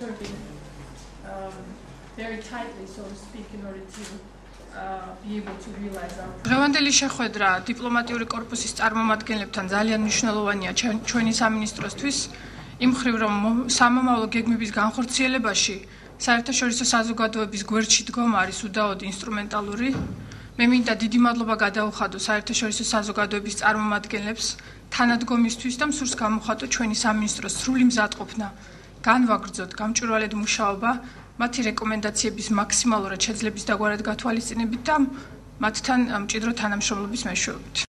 serving um, very tightly, so to speak, in order to დღევანდელი შეხვედრა დიპლომატიური корпуსის წარმომადგენლებთან ძალიან მნიშვნელოვანია ჩვენი სამინისტროსთვის. იმ ხრივ რომ სამომავლო გეგმების განხორციელებაში საერთაშორისო საზოგადოების გვერდში დგომა არის უდაოდ ინსტრუმენტალური. მე მინდა დიდი მადლობა გადაუხადო საერთაშორისო საზოგადოების წარმომადგენლებს თანადგომისთვის და მსურს გამოხატო ჩვენი სამინისტროს სრული მზადყოფნა. განვაგრძოთ გამჭვირვალედ მუშაობა მათი რეკომენდაციების მაქსიმალურად შეძლების დაგვარად გათვალისწინებით და მათთან მჭიდრო თანამშრომლობის მეშვეობით